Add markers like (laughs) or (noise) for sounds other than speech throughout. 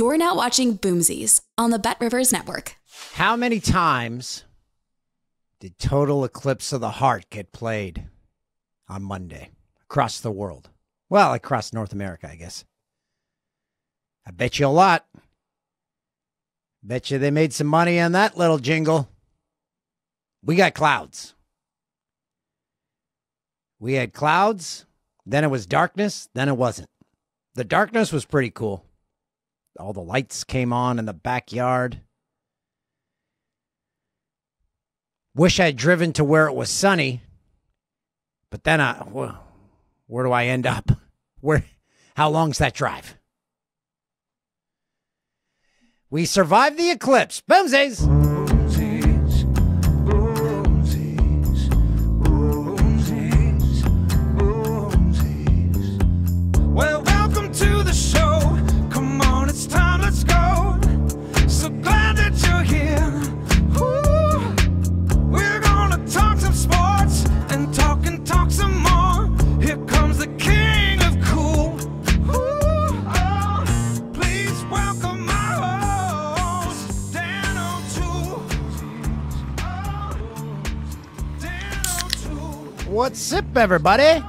You're now watching Boomsies on the Bet Rivers Network. How many times did Total Eclipse of the Heart get played on Monday across the world? Well, across North America, I guess. I bet you a lot. Bet you they made some money on that little jingle. We got clouds. We had clouds, then it was darkness, then it wasn't. The darkness was pretty cool. All the lights came on in the backyard. Wish I'd driven to where it was sunny, but then I, well, where do I end up? (laughs) Where, how long's that drive? We survived the eclipse. Boomsies! What's up, everybody?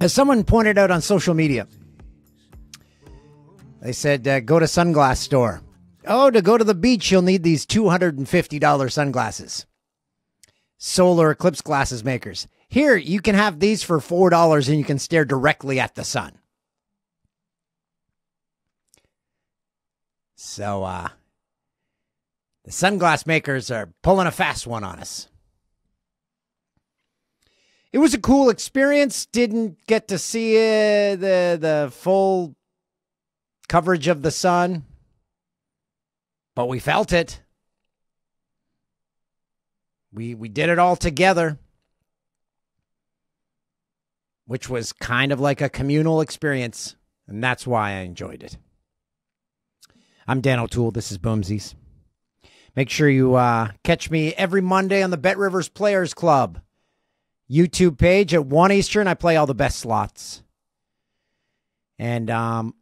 As someone pointed out on social media, they said, uh, go to sunglass store. Oh, to go to the beach, you'll need these $250 sunglasses. Solar eclipse glasses makers. Here, you can have these for $4 and you can stare directly at the sun. So, uh, the sunglass makers are pulling a fast one on us. It was a cool experience. Didn't get to see uh, the the full coverage of the sun, but we felt it. We we did it all together, which was kind of like a communal experience, and that's why I enjoyed it. I'm Dan O'Toole. This is Boomsies. Make sure you uh, catch me every Monday on the Bet Rivers Players Club YouTube page at 1 Eastern. I play all the best slots. And um,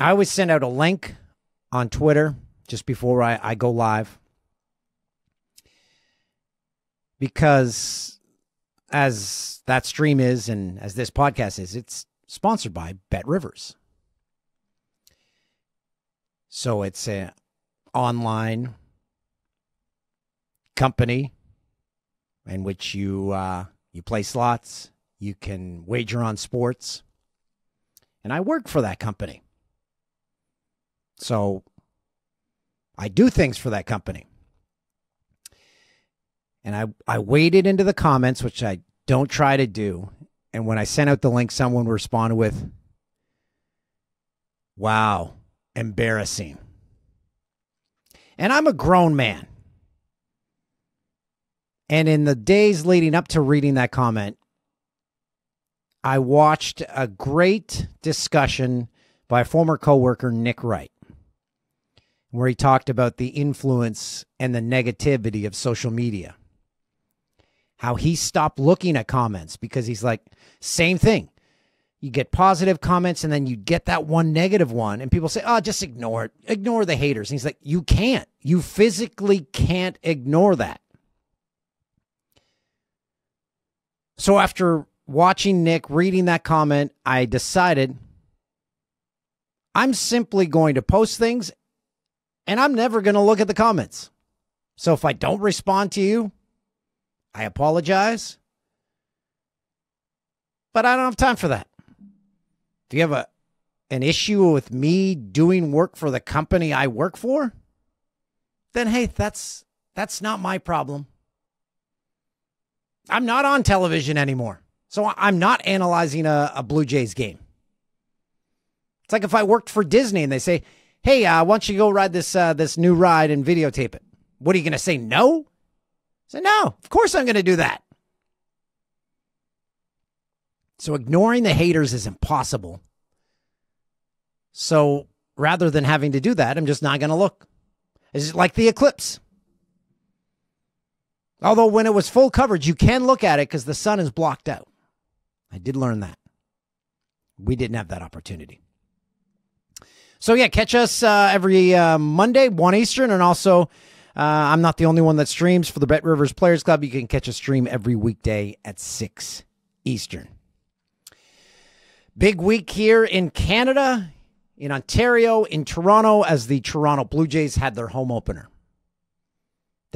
I always send out a link on Twitter just before I, I go live. Because as that stream is and as this podcast is, it's sponsored by Bet Rivers. So it's a online company in which you uh, you play slots, you can wager on sports, and I work for that company. So I do things for that company. And I, I waded into the comments, which I don't try to do. And when I sent out the link, someone responded with, Wow, embarrassing. And I'm a grown man. And in the days leading up to reading that comment, I watched a great discussion by former coworker, Nick Wright, where he talked about the influence and the negativity of social media. How he stopped looking at comments because he's like, same thing. You get positive comments and then you get that one negative one, and people say, oh, just ignore it. Ignore the haters. And he's like, you can't. You physically can't ignore that. So after watching Nick reading that comment, I decided I'm simply going to post things and I'm never going to look at the comments. So if I don't respond to you, I apologize. But I don't have time for that. If you have a an issue with me doing work for the company I work for, then hey, that's that's not my problem. I'm not on television anymore. So I'm not analyzing a, a, Blue Jays game. It's like if I worked for Disney and they say, "Hey, uh, why don't you go ride this uh, this new ride and videotape it?" What are you going to say? No. Say no. Of course I'm going to do that. So ignoring the haters is impossible. So rather than having to do that, I'm just not going to look. It's like the eclipse. Although when it was full coverage, you can look at it because the sun is blocked out. I did learn that. We didn't have that opportunity. So yeah, catch us uh, every uh, Monday, one Eastern, and also uh, I'm not the only one that streams for the Bet Rivers Players Club. You can catch a stream every weekday at six Eastern. Big week here in Canada, in Ontario, in Toronto, as the Toronto Blue Jays had their home opener.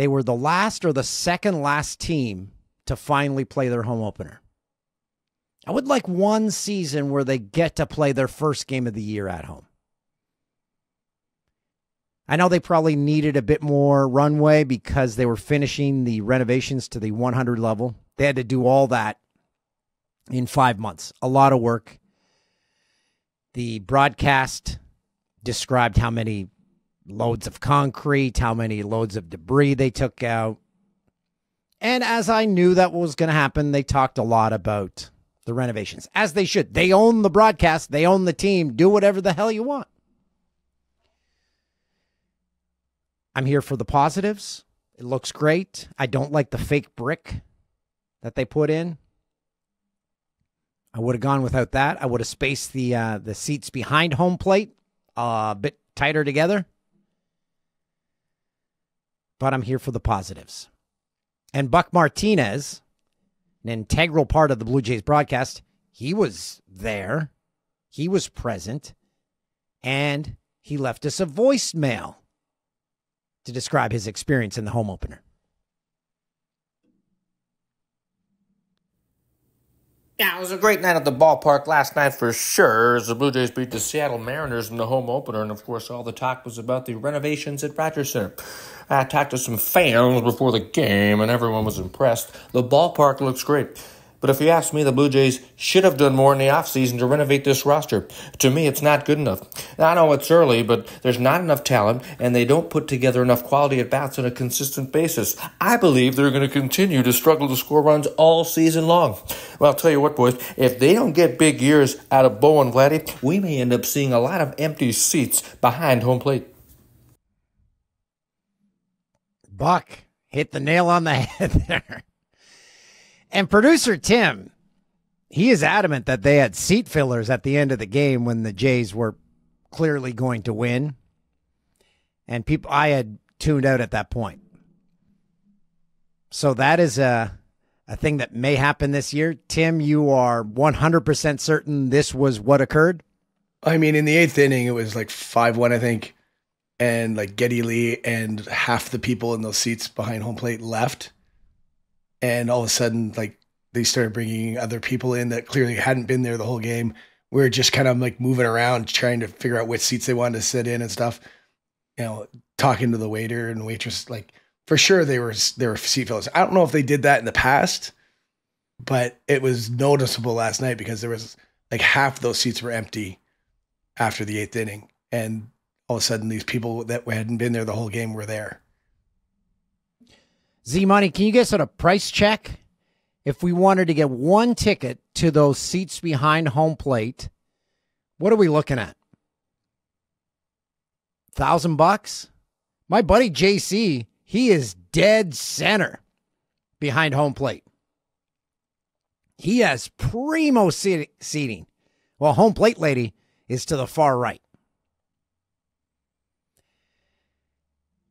They were the last or the second last team to finally play their home opener. I would like one season where they get to play their first game of the year at home. I know they probably needed a bit more runway because they were finishing the renovations to the 100 level. They had to do all that in five months. A lot of work. The broadcast described how many loads of concrete, how many loads of debris they took out. And as I knew that was going to happen, they talked a lot about the renovations, as they should. They own the broadcast, they own the team. Do whatever the hell you want. I'm here for the positives. It looks great. I don't like the fake brick that they put in. I would have gone without that. I would have spaced the uh, the seats behind home plate a bit tighter together. But I'm here for the positives. And Buck Martinez, an integral part of the Blue Jays broadcast, he was there. He was present. And he left us a voicemail to describe his experience in the home opener. Yeah, it was a great night at the ballpark last night for sure as the Blue Jays beat the Seattle Mariners in the home opener, and of course, all the talk was about the renovations at Rogers Center. I talked to some fans before the game, and everyone was impressed. The ballpark looks great. But if you ask me, the Blue Jays should have done more in the offseason to renovate this roster. To me, it's not good enough. I know it's early, but there's not enough talent, and they don't put together enough quality at bats on a consistent basis. I believe they're going to continue to struggle to score runs all season long. Well, I'll tell you what, boys, if they don't get big years out of Bo and Vladdy, we may end up seeing a lot of empty seats behind home plate. Buck hit the nail on the (laughs) head there. And producer Tim, he is adamant that they had seat fillers at the end of the game when the Jays were clearly going to win. And people I had tuned out at that point. So that is a a thing that may happen this year. Tim, you are 100% certain this was what occurred? I mean, in the eighth inning, it was like 5 1, I think. And like Geddy Lee and half the people in those seats behind home plate left. And all of a sudden, like they started bringing other people in that clearly hadn't been there the whole game. We are just kind of like moving around, trying to figure out which seats they wanted to sit in and stuff. You know, talking to the waiter and waitress, like for sure they were they were seat fillers. I don't know if they did that in the past, but it was noticeable last night because there was like half those seats were empty after the eighth inning, and all of a sudden these people that hadn't been there the whole game were there. Z Money, can you get us a price check? If we wanted to get one ticket to those seats behind home plate, what are we looking at? Thousand bucks? My buddy JC, he is dead center behind home plate. He has primo seating, Well, home plate lady is to the far right.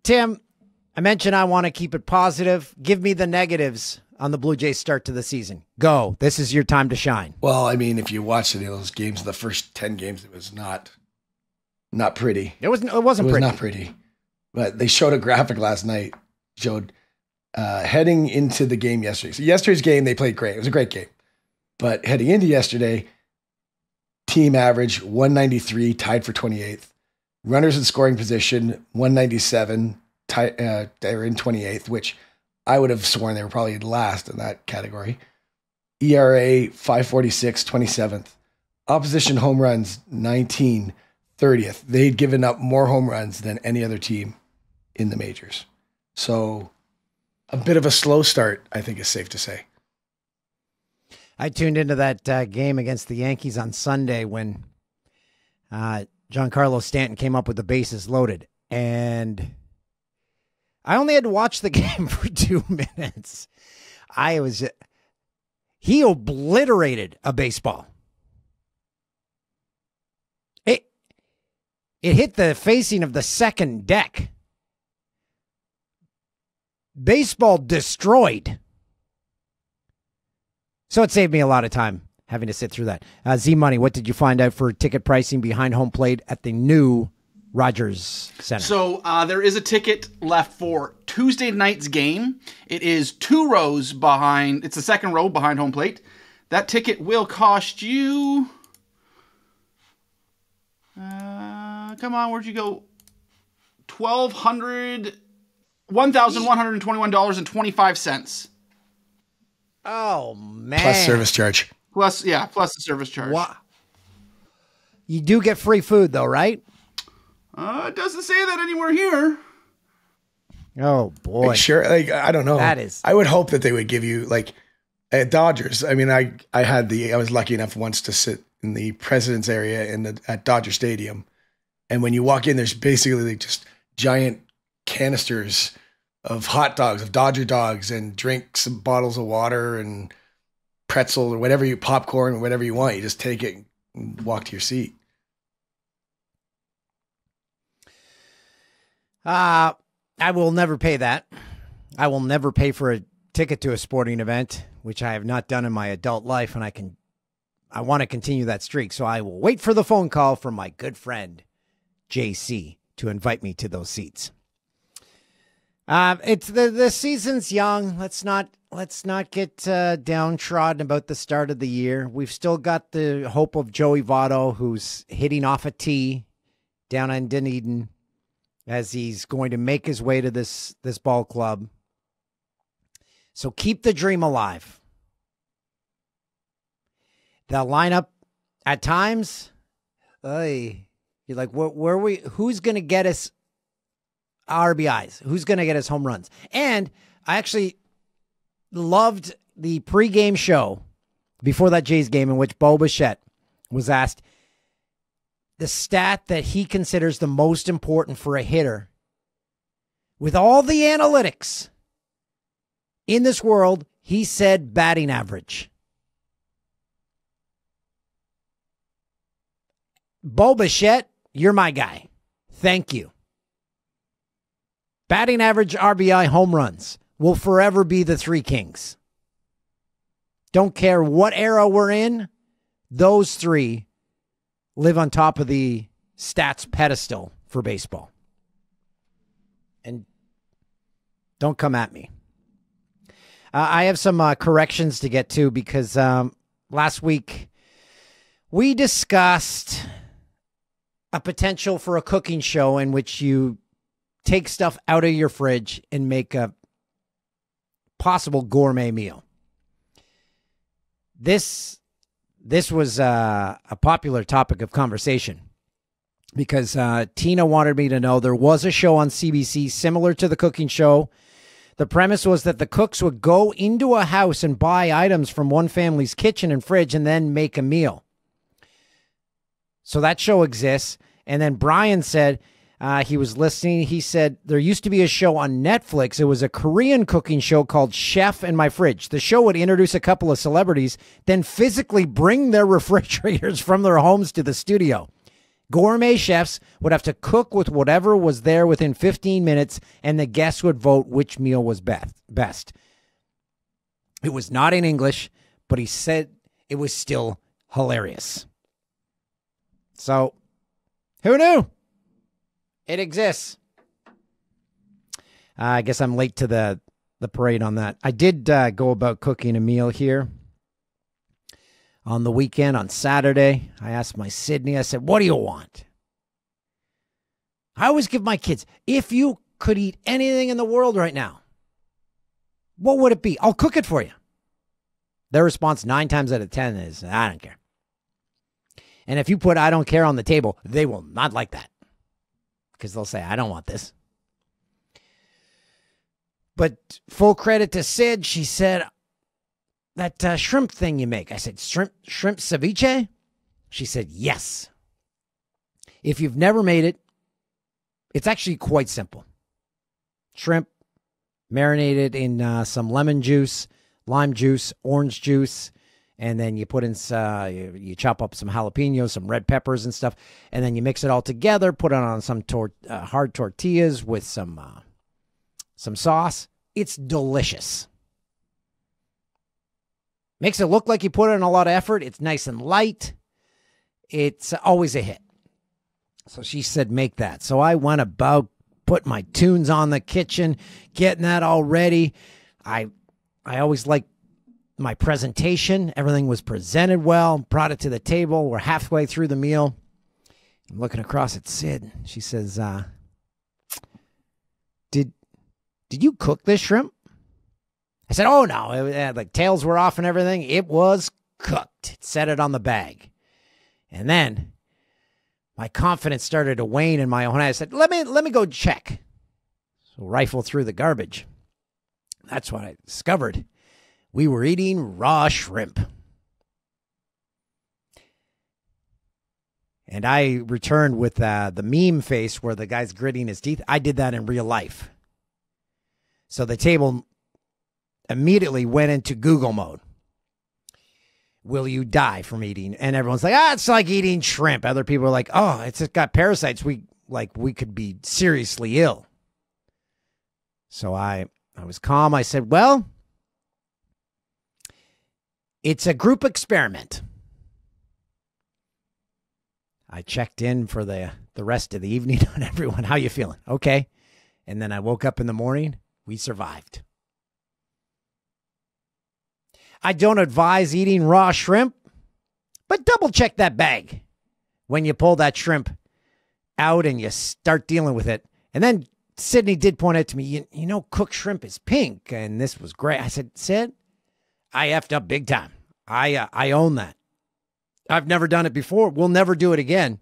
Tim, I mentioned I want to keep it positive. Give me the negatives on the Blue Jays start to the season. Go. This is your time to shine. Well, I mean, if you watch any of those games, the first ten games, it was not not pretty. It wasn't it wasn't it was pretty. not pretty. But they showed a graphic last night. Showed uh, heading into the game yesterday. So yesterday's game, they played great. It was a great game. But heading into yesterday, team average 193, tied for 28th. Runners in scoring position 197, tie, uh, they're in 28th, which I would have sworn they were probably last in that category. ERA 546, 27th. Opposition home runs 19, 30th. They'd given up more home runs than any other team in the majors. So a bit of a slow start, I think is safe to say. I tuned into that uh, game against the Yankees on Sunday when uh, Giancarlo Stanton came up with the bases loaded, and I only had to watch the (laughs) game for two minutes. I was he obliterated a baseball. It It hit the facing of the second deck. Baseball destroyed. So it saved me a lot of time having to sit through that. Uh, Z Money, what did you find out for ticket pricing behind home plate at the new Rogers Center? So uh, there is a ticket left for Tuesday night's game. It is two rows behind. It's the second row behind home plate. That ticket will cost you. Uh, come on, where'd you go? Twelve hundred, one thousand one hundred twenty-one dollars and twenty-five cents. oh man! Plus service charge. Plus, yeah, plus the service charge. Wha- You do get free food though, right? Uh, it doesn't say that anywhere here. Oh boy! Sure, like I don't know. That is- I would hope that they would give you like at Dodgers. I mean, I I had the I was lucky enough once to sit in the president's area in the at Dodger Stadium, and when you walk in, there's basically like just giant canisters of hot dogs, of Dodger dogs, and drinks and bottles of water and pretzel or whatever you popcorn or whatever you want. You just take it and walk to your seat. Uh, I will never pay that. I will never pay for a ticket to a sporting event, which I have not done in my adult life, and I can I want to continue that streak. So I will wait for the phone call from my good friend JC to invite me to those seats. Uh, it's the the season's young. Let's not let's not get uh, downtrodden about the start of the year. We've still got the hope of Joey Votto, who's hitting off a tee down in Dunedin as he's going to make his way to this this ball club. So keep the dream alive. The lineup at times, ay, you're like, where, where we? Who's going to get us RBIs? Who's going to get us home runs? And I actually loved the pregame show before that Jays game in which Bo Bichette was asked the stat that he considers the most important for a hitter with all the analytics in this world, he said batting average. Bo Bichette, you're my guy. Thank you. Batting average, RBI, home runs will forever be the three kings. Don't care what era we're in, those three live on top of the stats pedestal for baseball. And don't come at me. Uh, I have some uh, corrections to get to because um, last week we discussed a potential for a cooking show in which you take stuff out of your fridge and make a possible gourmet meal. This this was uh, a popular topic of conversation because uh, Tina wanted me to know there was a show on CBC similar to the cooking show. The premise was that the cooks would go into a house and buy items from one family's kitchen and fridge and then make a meal. So that show exists. And then Brian said uh, he was listening. He said there used to be a show on Netflix. It was a Korean cooking show called Chef in My Fridge. The show would introduce a couple of celebrities, then physically bring their (laughs) refrigerators from their homes to the studio. Gourmet chefs would have to cook with whatever was there within 15 minutes, and the guests would vote which meal was best. Best. It was not in English, but he said it was still hilarious. So, who knew? It exists. Uh, I guess I'm late to the the parade on that. I did uh, go about cooking a meal here on the weekend on Saturday. I asked my Sydney. I said, "What do you want?" I always give my kids, "If you could eat anything in the world right now, what would it be? I'll cook it for you." Their response nine times out of ten is, "I don't care." And if you put "I don't care" on the table, they will not like that because they'll say, I don't want this. But full credit to Sid. She said, that uh, shrimp thing you make. I said, shrimp, shrimp ceviche? She said, yes. If you've never made it, it's actually quite simple. Shrimp marinated in uh, some lemon juice, lime juice, orange juice, and then you put in uh, you, you chop up some jalapenos, some red peppers and stuff, and then you mix it all together. Put it on some tor- uh, hard tortillas with some uh, some sauce. It's delicious. Makes it look like you put in a lot of effort. It's nice and light. It's always a hit. So she said, make that. So I went about put my tunes on the kitchen, getting that all ready. I I always like my presentation. Everything was presented well, brought it to the table. We're halfway through the meal. I'm looking across at Sid. She says, uh, did did you cook this shrimp? I said, "Oh no, it, uh, like tails were off and everything. It was cooked." It set it on the bag, and then my confidence started to wane in my own. eyes. I said, "Let me let me go check." So rifle through the garbage. That's what I discovered. We were eating raw shrimp. And I returned with uh, the meme face where the guy's gritting his teeth. I did that in real life. So the table immediately went into Google mode. Will you die from eating? And everyone's like, ah, it's like eating shrimp. Other people are like, oh, it's got parasites. We like we could be seriously ill. So I I was calm. I said, well, it's a group experiment. I checked in for the the rest of the evening (laughs) on everyone. How you feeling? Okay. And then I woke up in the morning. We survived. I don't advise eating raw shrimp, but double check that bag when you pull that shrimp out and you start dealing with it. And then Sydney did point out to me, you, you know, cooked shrimp is pink, and this was great. I said, Sid, I effed up big time. I uh, I own that. I've never done it before. We'll never do it again,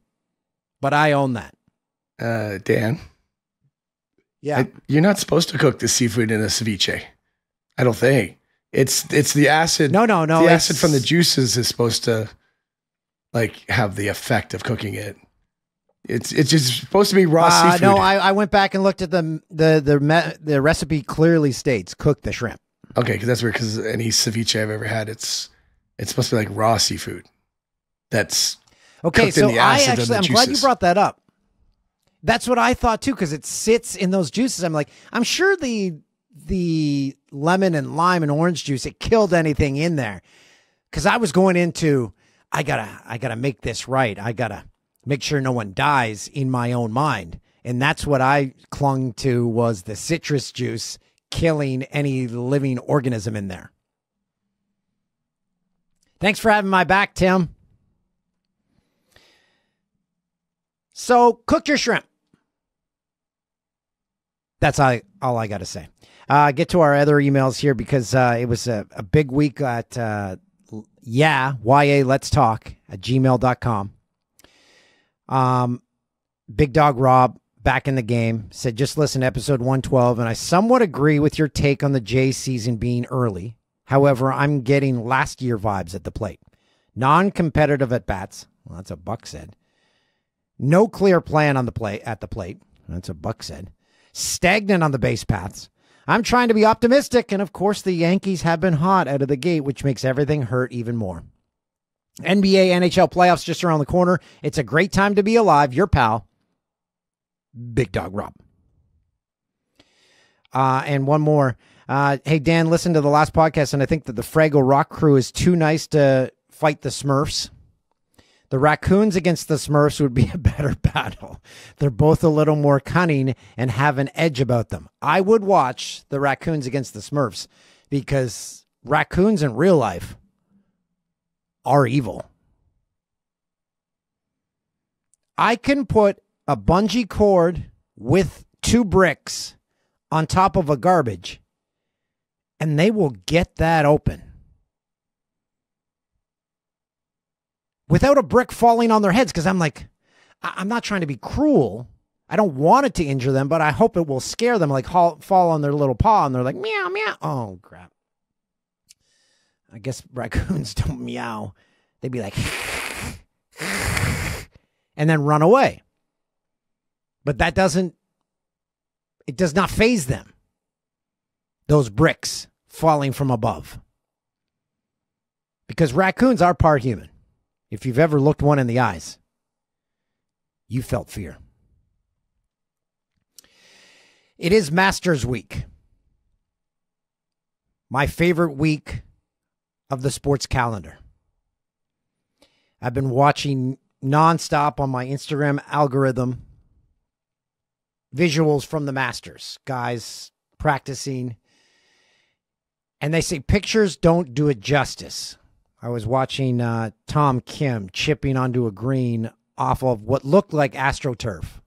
but I own that. Uh, Dan, Yeah. I- you're not supposed to cook the seafood in a ceviche. I don't think it's it's the acid. no, no, no. the acid from the juices is supposed to like have the effect of cooking it. It's it's just supposed to be raw Uh, seafood. no, I, I went back and looked at the the the me, the recipe clearly states cook the shrimp. Okay, because that's weird. Because any ceviche I've ever had, it's it's supposed to be like raw seafood. That's Okay, Cooked in so the I actually I'm glad you brought that up. That's what I thought too, because it sits in those juices. I'm like, I'm sure the the lemon and lime and orange juice it killed anything in there. Because I was going into, I gotta I gotta make this right. I gotta make sure no one dies in my own mind, and that's what I clung to was the citrus juice killing any living organism in there. Thanks for having my back, Tim. So cook your shrimp. That's all, all I got to say. Uh, get to our other emails here because uh, it was a, a big week at uh, yeah, ya let's talk at gmail.com. Um, Big Dog Rob back in the game said, just listen to episode 112, and I somewhat agree with your take on the J season being early. However, I'm getting last year vibes at the plate. Non competitive at bats. Well, that's what Buck said. No clear plan on the plate at the plate. That's what Buck said. Stagnant on the base paths. I'm trying to be optimistic, and of course, the Yankees have been hot out of the gate, which makes everything hurt even more. NBA, NHL playoffs just around the corner. It's a great time to be alive. Your pal, Big Dog Rob. Uh, and one more. Uh, hey, Dan, listen to the last podcast, and I think that the Fraggle Rock crew is too nice to fight the Smurfs. The raccoons against the Smurfs would be a (laughs) better battle. They're both a little more cunning and have an edge about them. I would watch the raccoons against the Smurfs because raccoons in real life are evil. I can put a bungee cord with two bricks on top of a garbage and they will get that open. without a brick falling on their heads because I'm like, I- I'm not trying to be cruel. I don't want it to injure them, but I hope it will scare them, like haul, fall on their little paw and they're like, meow, meow. Oh, crap. I guess raccoons (laughs) don't meow. They'd be like, (laughs) and then run away. But that doesn't, it does not phase them. Those bricks falling from above. Because raccoons are part human. If you've ever looked one in the eyes, you felt fear. It is Masters Week. My favorite week of the sports calendar. I've been watching nonstop on my Instagram algorithm visuals from the Masters, guys practicing. And they say pictures don't do it justice. I was watching uh, Tom Kim chipping onto a green off of what looked like AstroTurf,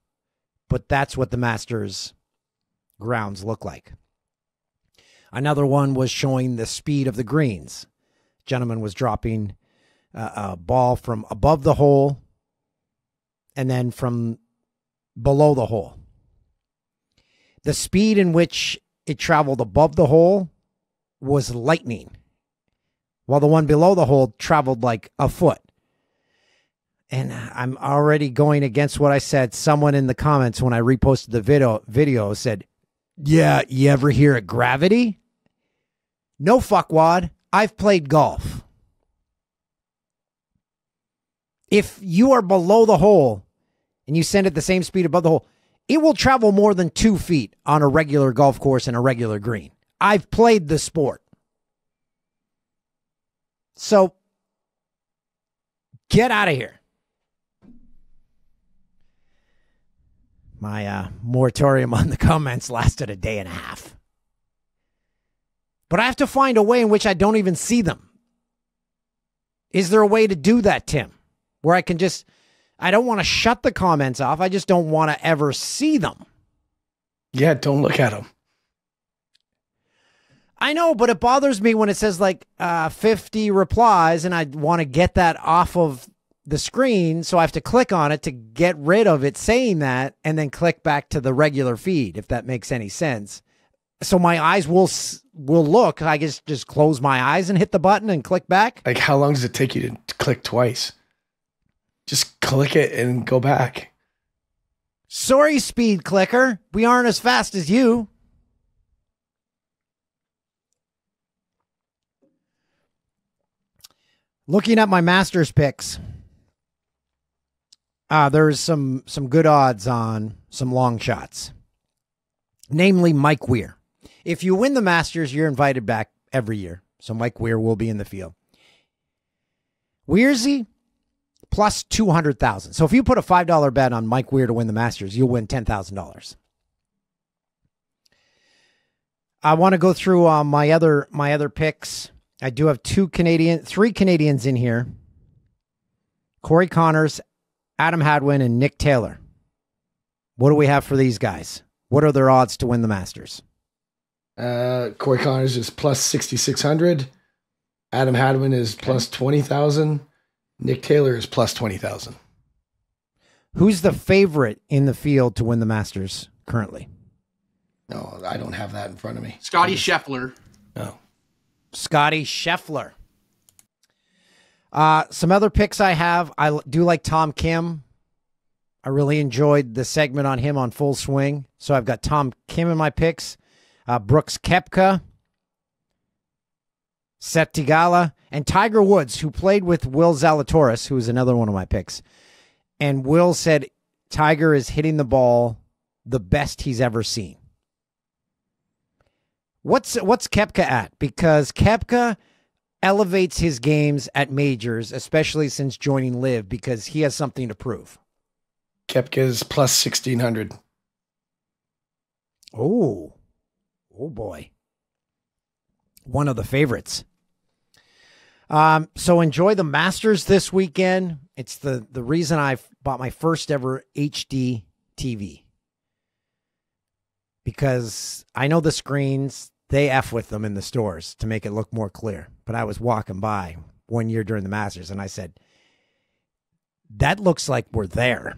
but that's what the Masters grounds look like. Another one was showing the speed of the greens. Gentleman was dropping uh, a ball from above the hole and then from below the hole. The speed in which it traveled above the hole was lightning, while the one below the hole traveled like a foot. And I'm already going against what I said. Someone in the comments when I reposted the video video said, "Yeah, you ever hear of gravity?" No fuckwad. I've played golf. If you are below the hole and you send it the same speed above the hole, it will travel more than two feet on a regular golf course and a regular green. I've played the sport. So get out of here. My uh, moratorium (laughs) on the comments lasted a day and a half. But I have to find a way in which I don't even see them. Is there a way to do that, Tim? Where I can just, I don't want to shut the comments off. I just don't want to ever see them. Yeah, don't look at them. I know, but it bothers me when it says like uh, 50 replies and I want to get that off of the screen. So I have to click on it to get rid of it saying that and then click back to the regular feed, if that makes any sense. So my eyes will will look. I guess just close my eyes and hit the button and click back. Like, how long does it take you to click twice? Just click it and go back. Sorry, speed clicker. We aren't as fast as you. Looking at my masters picks, uh, there's some some good odds on some long shots. Namely, Mike Weir. If you win the Masters, you're invited back every year. So Mike Weir will be in the field. Weirzy plus 200,000. So if you put a $5 bet on Mike Weir to win the Masters, you'll win $10,000. I want to go through uh, my other my other picks. I do have two Canadian, three Canadians in here. Corey Conners, Adam Hadwin, and Nick Taylor. What do we have for these guys? What are their odds to win the Masters? Uh, Corey Conners is plus 6,600. Adam Hadwin is plus 20,000. Nick Taylor is plus 20,000. Who's the favorite in the field to win the Masters currently? No, I don't have that in front of me. Scotty Scheffler. No. Scotty Scheffler. Uh, some other picks I have. I do like Tom Kim. I really enjoyed the segment on him on Full Swing. So I've got Tom Kim in my picks. Uh, Brooks Koepka, Sahith Theegala, and Tiger Woods, who played with Will Zalatoris, who is another one of my picks. And Will said Tiger is hitting the ball the best he's ever seen. What's what's Koepka at? Because Koepka elevates his games at majors, especially since joining LIV, because he has something to prove. Koepka is plus 1,600. Oh, oh boy, one of the favorites. Um, so enjoy the Masters this weekend. It's the the reason I bought my first ever HD TV because I know the screens they f with them in the stores to make it look more clear. But I was walking by one year during the Masters and I said, "That looks like we're there."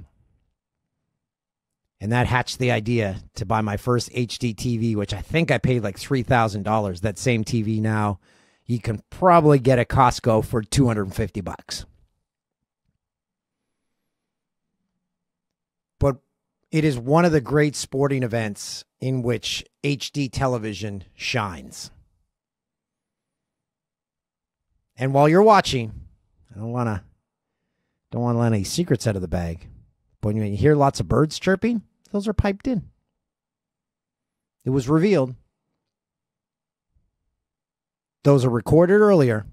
And that hatched the idea to buy my first HD TV, which I think I paid like three thousand dollars. That same TV now, you can probably get at Costco for two hundred and fifty bucks. But it is one of the great sporting events in which HD television shines. And while you're watching, I don't want to don't want to let any secrets out of the bag. But when you hear lots of birds chirping, those are piped in. It was revealed. Those are recorded earlier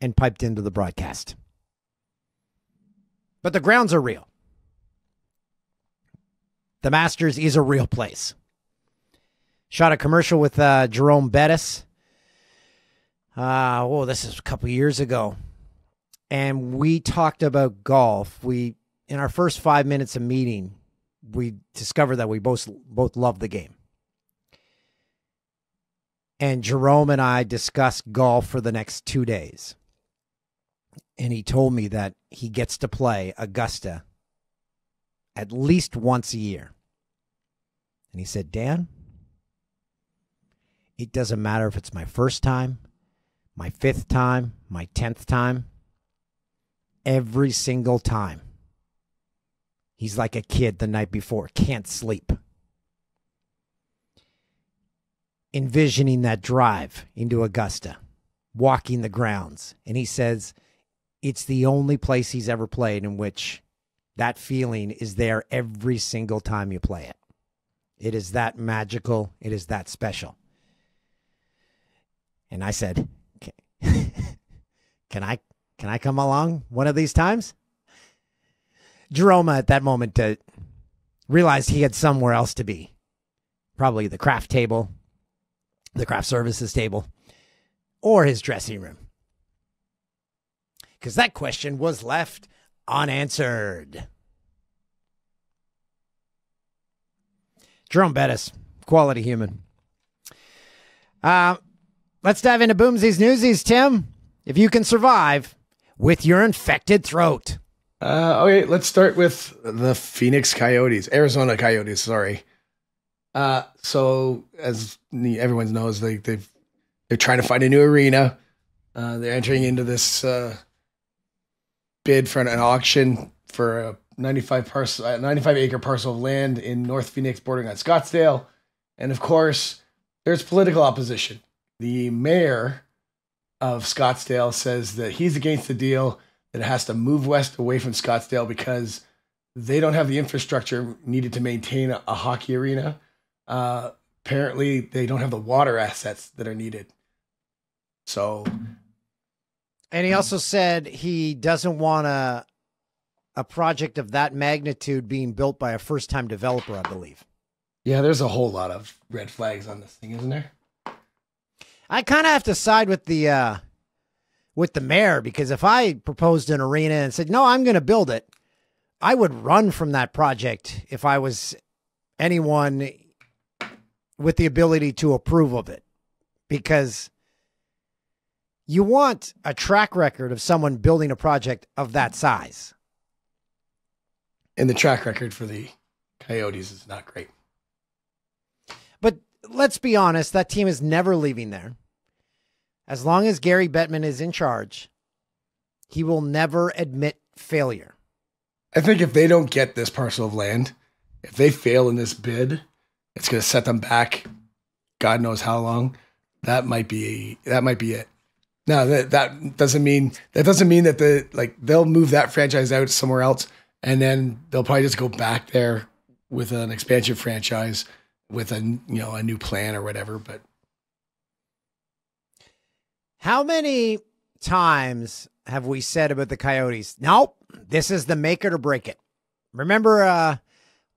and piped into the broadcast. But the grounds are real. The Masters is a real place. Shot a commercial with uh, Jerome Bettis. Uh, oh, this is a couple years ago. And we talked about golf. We, in our first five minutes of meeting, we discovered that we both both love the game. And Jerome and I discussed golf for the next two days. And he told me that he gets to play Augusta at least once a year. And he said, Dan, it doesn't matter if it's my first time, my fifth time, my tenth time, every single time. He's like a kid the night before, can't sleep. Envisioning that drive into Augusta, walking the grounds. And he says it's the only place he's ever played in which that feeling is there every single time you play it. It is that magical, it is that special. And I said, "Can- (laughs) "Can I can I come along one of these times?" Jerome at that moment uh, realized he had somewhere else to be. Probably the craft table, the craft services table, or his dressing room. Because that question was left unanswered. Jerome Bettis, quality human. Uh, let's dive into Boomsies Newsies, Tim. If you can survive with your infected throat. Uh, okay, let's start with the Phoenix Coyotes, Arizona Coyotes. Sorry. Uh, so as everyone knows, they they've they're trying to find a new arena. Uh, they're entering into this uh, bid for an, an auction for a 95 parcel, uh, 95 acre parcel of land in North Phoenix, bordering on Scottsdale, and of course, there's political opposition. The mayor of Scottsdale says that he's against the deal that it has to move west away from Scottsdale because they don't have the infrastructure needed to maintain a, a hockey arena. Uh, apparently, they don't have the water assets that are needed. So, And he also said he doesn't want a a project of that magnitude being built by a first time developer, I believe. yeah, there's a whole lot of red flags on this thing, isn't there? I kind of have to side with the uh, with the mayor because if I proposed an arena and said no, I'm going to build it, I would run from that project if I was anyone with the ability to approve of it, because you want a track record of someone building a project of that size. And the track record for the Coyotes is not great. But let's be honest, that team is never leaving there. As long as Gary Bettman is in charge, he will never admit failure. I think if they don't get this parcel of land, if they fail in this bid, it's going to set them back. God knows how long. That might be that might be it. Now that that doesn't mean that doesn't mean that the like they'll move that franchise out somewhere else, and then they'll probably just go back there with an expansion franchise with a you know a new plan or whatever. But How many times have we said about the Coyotes? Nope, this is the make it or break it. Remember uh,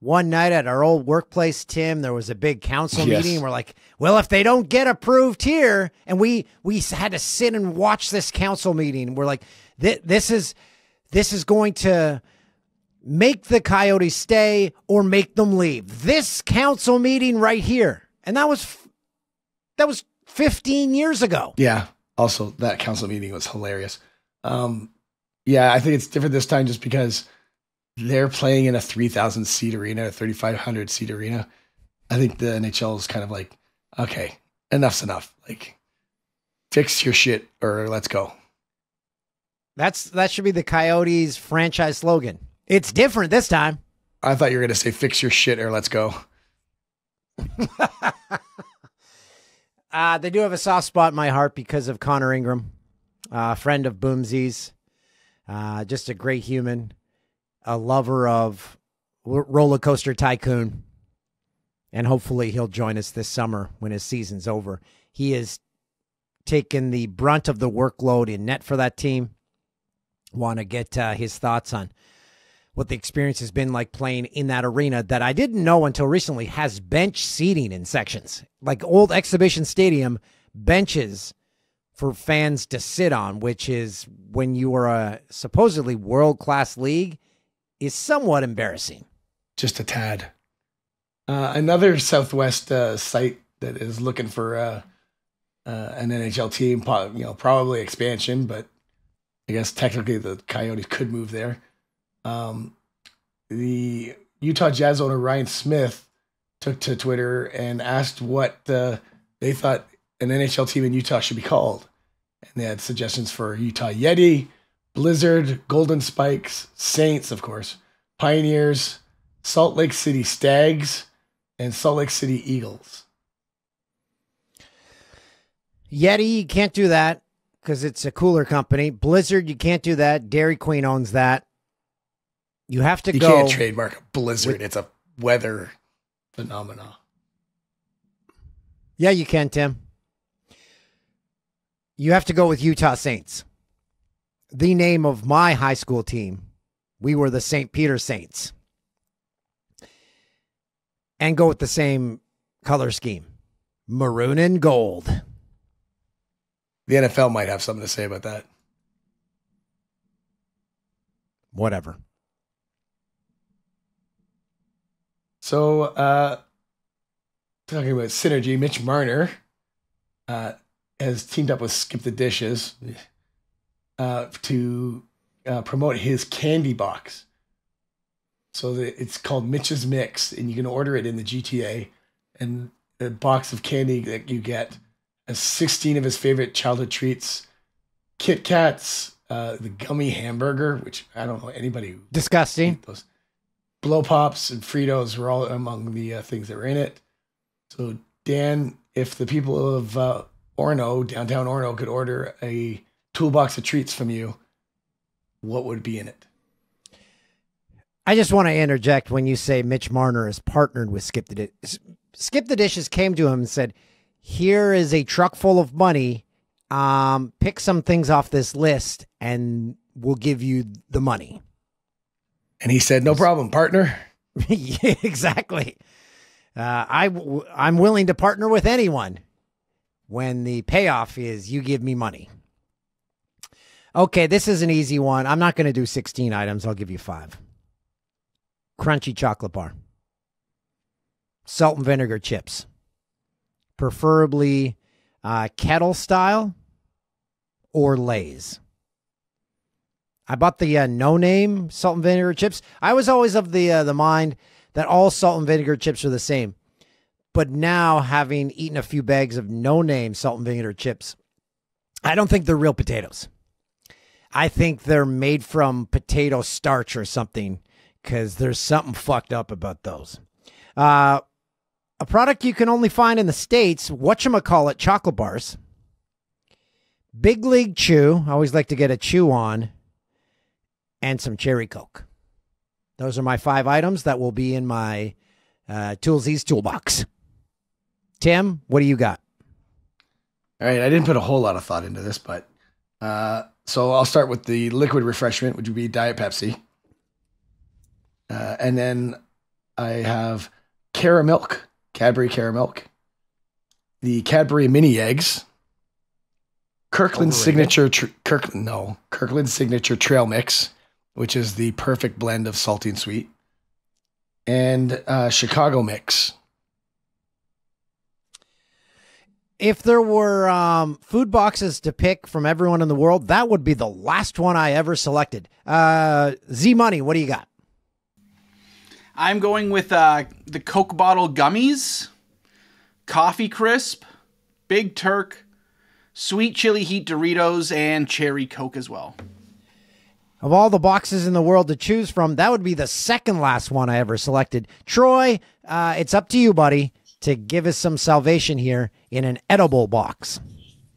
one night at our old workplace, Tim, there was a big council Yes. meeting. We're like, well, if they don't get approved here, and we we had to sit and watch this council meeting. We're like, "Thi- this is this is going to make the Coyotes stay or make them leave. This council meeting right here, and that was that was 15 years ago. yeah, also that council meeting was hilarious. Um, yeah, I think it's different this time just because they're playing in a 3,000 seat arena, a 3,500 seat arena. I think the NHL is kind of like, okay, enough's enough. Like, fix your shit or let's go. That's that should be the Coyotes franchise slogan. It's different this time. I thought you were going to say fix your shit or let's go. (laughs) Uh, they do have a soft spot in my heart because of Connor Ingram. uh, friend of Boomsies, uh, just a great human, a lover of roller coaster tycoon, and hopefully he'll join us this summer when his season's over. He has taken the brunt of the workload in net for that team. Want to get uh, his thoughts on what the experience has been like playing in that arena that I didn't know until recently has bench seating in sections, like old exhibition stadium benches for fans to sit on, which is when you are a supposedly world class league, is somewhat embarrassing. just a tad. Uh, another Southwest uh, site that is looking for uh, uh, an NHL team, you know, probably expansion, but I guess technically the Coyotes could move there. Um, the Utah Jazz owner Ryan Smith took to Twitter and asked what uh, they thought an NHL team in Utah should be called, and they had suggestions for Utah Yeti, Blizzard, Golden Spikes, Saints, of course, Pioneers. Salt Lake City Stags, and Salt Lake City Eagles. Yeti, you can't do that because it's a cooler company. Blizzard, you can't do that. Dairy Queen owns that. You have to You go. can't trademark a blizzard. it's a weather phenomena. Yeah, you can, Tim. You have to go with Utah Saints. The name of my high school team. We were the St. Peter Saints. And go with the same color scheme maroon and gold. The NFL might have something to say about that. Whatever. So, uh, talking about synergy, Mitch Marner uh, has teamed up with Skip the Dishes uh, to uh, promote his candy box. So that it's called Mitch's Mix, and you can order it in the GTA. And the box of candy that you get has 16 of his favorite childhood treats Kit Kats, uh, the gummy hamburger, which I don't know anybody Disgusting. those. Blow pops and Fritos were all among the uh, things that were in it. So, Dan, if the people of uh, Orono, downtown Orono, could order a toolbox of treats from you, what would be in it? I just want to interject when you say Mitch Marner is partnered with Skip the Dish. Skip the Dishes came to him and said, "Here is a truck full of money. Um, pick some things off this list, and we'll give you the money." And he said, "No problem, partner." (laughs) yeah, exactly. Uh, I w- I'm willing to partner with anyone when the payoff is you give me money. Okay, this is an easy one. I'm not going to do 16 items. I'll give you five. Crunchy chocolate bar, salt and vinegar chips, preferably uh, kettle style or Lay's. I bought the uh, no name salt and vinegar chips. I was always of the uh, the mind that all salt and vinegar chips are the same. But now, having eaten a few bags of no name salt and vinegar chips, I don't think they're real potatoes. I think they're made from potato starch or something because there's something fucked up about those. Uh, a product you can only find in the States, whatchamacallit chocolate bars. Big League Chew. I always like to get a chew on and some cherry coke. Those are my five items that will be in my uh, Toolsies toolbox. Tim, what do you got? All right, I didn't put a whole lot of thought into this, but uh, so I'll start with the liquid refreshment, which would be Diet Pepsi, uh, and then I have Caramilk, Cadbury Caramilk, the Cadbury Mini Eggs, Kirkland Overrated. Signature, tr- Kirkland no, Kirkland Signature Trail Mix, which is the perfect blend of salty and sweet, and uh, Chicago Mix. If there were um, food boxes to pick from everyone in the world, that would be the last one I ever selected. Uh, Z Money, what do you got? I'm going with uh, the Coke bottle gummies, Coffee Crisp, Big Turk, Sweet Chili Heat Doritos, and Cherry Coke as well. Of all the boxes in the world to choose from, that would be the second last one I ever selected. Troy, uh, it's up to you, buddy, to give us some salvation here in an edible box.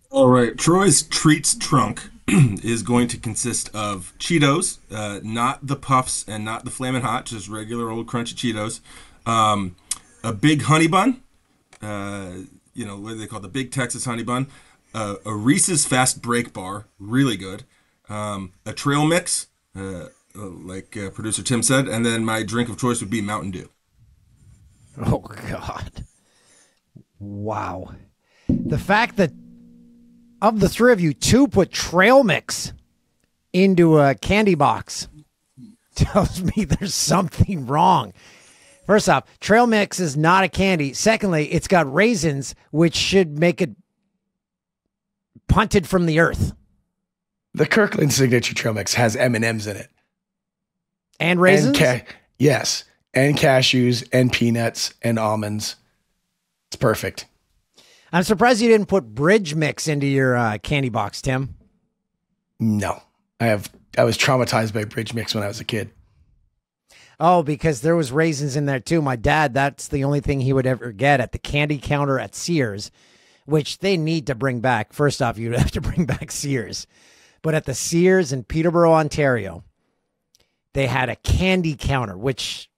All right, Troy's treats trunk (clears throat) is going to consist of Cheetos, uh, not the puffs and not the Flamin' Hot, just regular old crunchy Cheetos. Um, a big honey bun, uh, you know, what do they call the big Texas honey bun. Uh, a Reese's Fast Break Bar, really good. Um, a trail mix, uh, uh, like uh, producer Tim said, and then my drink of choice would be Mountain Dew. Oh God! Wow, the fact that of the three of you, two put trail mix into a candy box (laughs) tells me there's something wrong. First off, trail mix is not a candy. Secondly, it's got raisins, which should make it punted from the earth. The Kirkland signature trail mix has M and M's in it. And raisins. And ca- yes, and cashews and peanuts and almonds. It's perfect. I'm surprised you didn't put bridge mix into your uh, candy box, Tim. No, I have. I was traumatized by bridge mix when I was a kid. Oh, because there was raisins in there too. My dad, that's the only thing he would ever get at the candy counter at Sears, which they need to bring back. First off, you'd (laughs) have to bring back Sears. But at the Sears in Peterborough, Ontario, they had a candy counter, which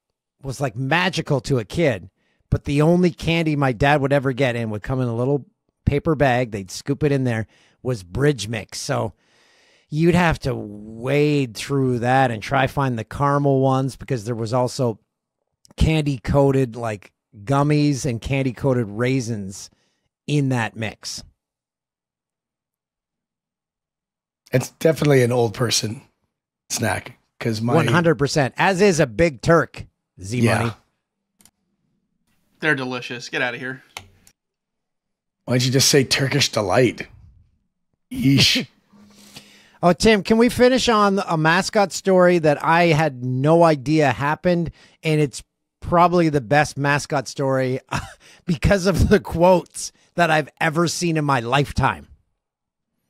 was like magical to a kid. But the only candy my dad would ever get in would come in a little paper bag. They'd scoop it in there was bridge mix. So you'd have to wade through that and try find the caramel ones because there was also candy coated like gummies and candy coated raisins in that mix. It's definitely an old person snack because my One hundred percent, as is a big Turk. Z money. Yeah. They're delicious. Get out of here. Why don't you just say Turkish delight? Yeesh. (laughs) Oh, Tim, can we finish on a mascot story that I had no idea happened, and it's probably the best mascot story (laughs) because of the quotes that I've ever seen in my lifetime.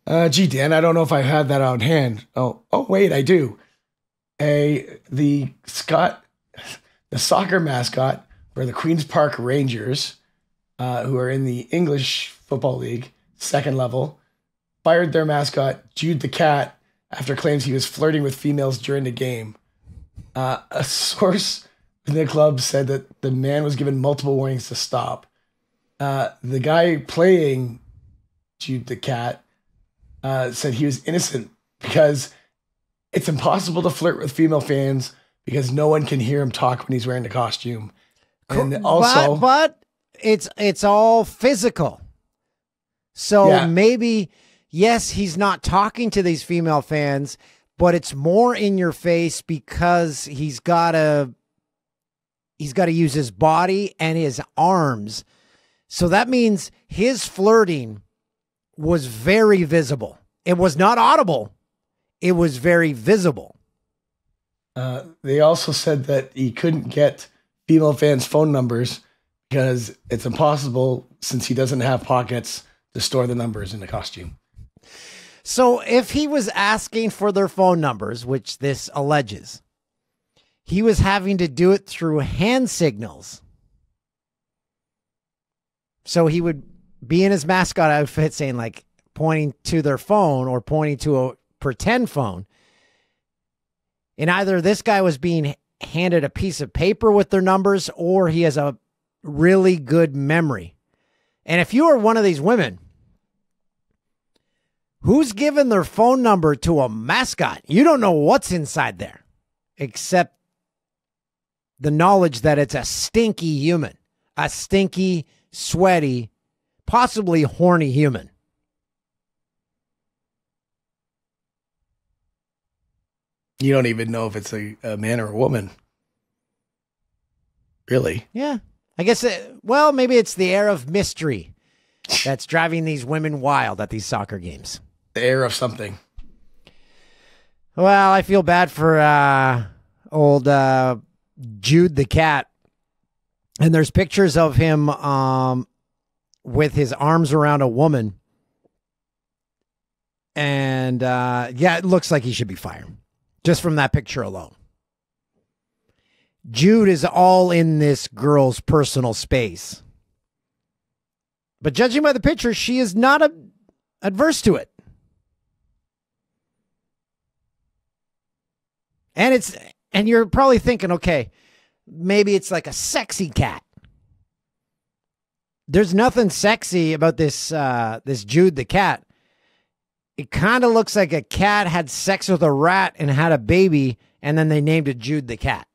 Uh, gee, Dan, I don't know if I had that on hand. Oh, oh, wait, I do. A the Scott, the soccer mascot for the Queens Park Rangers, uh, who are in the English Football League second level, fired their mascot Jude the cat after claims he was flirting with females during the game. Uh, a source in the club said that the man was given multiple warnings to stop. Uh, the guy playing Jude the cat uh, said he was innocent because it's impossible to flirt with female fans because no one can hear him talk when he's wearing the costume. And also, but, but it's it's all physical. So Yeah. maybe yes, he's not talking to these female fans, but it's more in your face because he's got to he's got to use his body and his arms. So that means his flirting was very visible. It was not audible. It was very visible. uh, they also said that he couldn't get female fans' phone numbers because it's impossible since he doesn't have pockets to store the numbers in the costume. So if he was asking for their phone numbers, which this alleges, he was having to do it through hand signals. So he would be in his mascot outfit saying like pointing to their phone or pointing to a pretend phone. And either this guy was being handed a piece of paper with their numbers or he has a really good memory. And if you are one of these women Who's given their phone number to a mascot? You don't know what's inside there, except the knowledge that it's a stinky human, a stinky, sweaty, possibly horny human. You don't even know if it's a, a man or a woman. Really? Yeah. I guess, it, well, maybe it's the air of mystery that's driving these women wild at these soccer games. The air of something. Well, I feel bad for uh, old uh, Jude the cat. And there's pictures of him um, with his arms around a woman. And uh, yeah, it looks like he should be fired just from that picture alone. Jude is all in this girl's personal space. But judging by the picture, she is not a, adverse to it. And it's and you're probably thinking, okay, maybe it's like a sexy cat. There's nothing sexy about this uh, this Jude the cat. It kind of looks like a cat had sex with a rat and had a baby and then they named it Jude the cat.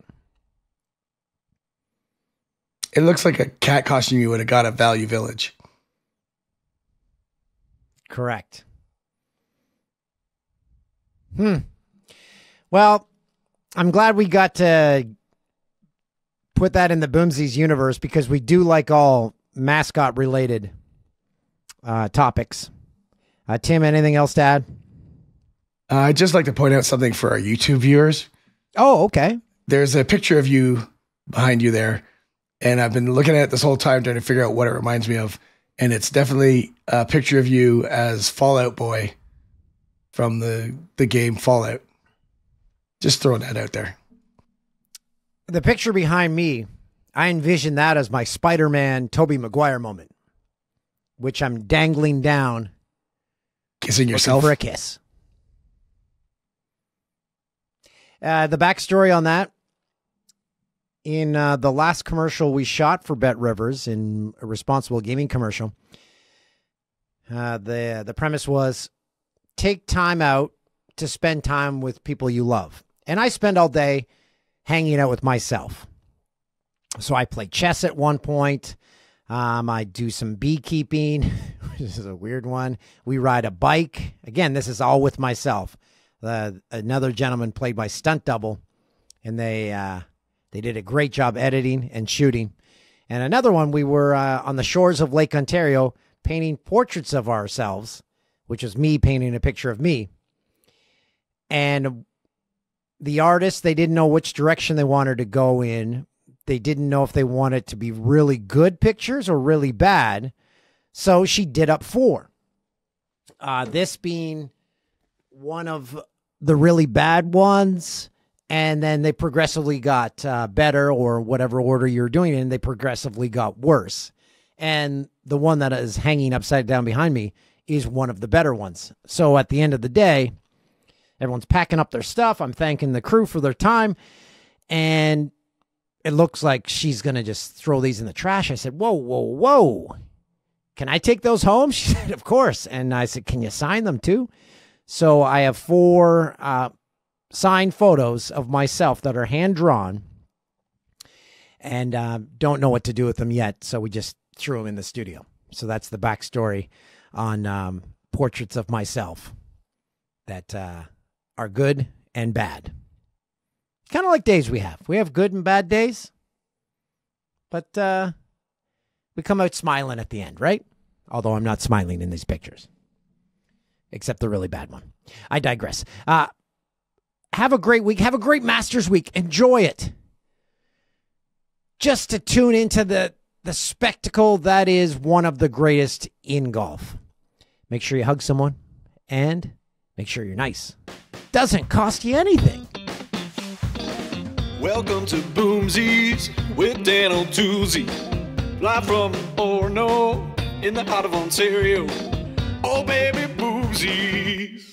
It looks like a cat costume you would have got at Value Village. Correct. Hmm. Well, I'm glad we got to put that in the Boomsies universe because we do like all mascot related uh, topics. Uh, Tim, anything else to add? Uh, I'd just like to point out something for our YouTube viewers. Oh, okay. There's a picture of you behind you there, and I've been looking at it this whole time trying to figure out what it reminds me of. And it's definitely a picture of you as Fallout Boy from the the game Fallout. Just throwing that out there. The picture behind me, I envision that as my Spider Man Tobey Maguire moment, which I'm dangling down Kissing yourself. for a kiss. Uh, the backstory on that in uh, the last commercial we shot for BetRivers in a responsible gaming commercial, uh, the the premise was take time out to spend time with people you love, and I spend all day hanging out with myself. So I play chess at one point. Um, I do some beekeeping, (laughs) which is a weird one. We ride a bike. Again, this is all with myself. Uh, another gentleman played my stunt double, and they uh, they did a great job editing and shooting. And another one, we were uh, on the shores of Lake Ontario painting portraits of ourselves, which was me painting a picture of me. And the artists, they didn't know which direction they wanted to go in. They didn't know if they wanted to be really good pictures or really bad. So she did up four. Uh, this being one of the really bad ones and then they progressively got uh, better or whatever order you're doing it in they progressively got worse and the one that is hanging upside down behind me is one of the better ones so at the end of the day everyone's packing up their stuff i'm thanking the crew for their time and it looks like she's gonna just throw these in the trash i said whoa whoa whoa can i take those home (laughs) she said of course and i said can you sign them too so I have four uh, signed photos of myself that are hand drawn, and uh, don't know what to do with them yet. So we just threw them in the studio. So that's the backstory on um, portraits of myself that uh, are good and bad. Kind of like days we have. We have good and bad days, but uh, we come out smiling at the end, right? Although I'm not smiling in these pictures except the really bad one. I digress. Uh, have a great week. Have a great Masters week. Enjoy it. Just to tune into the the spectacle that is one of the greatest in golf. Make sure you hug someone and make sure you're nice. Doesn't cost you anything. Welcome to Boomsies with Dan O'Toozy. Live from Orono in the heart of Ontario. Oh, baby, Boomsies.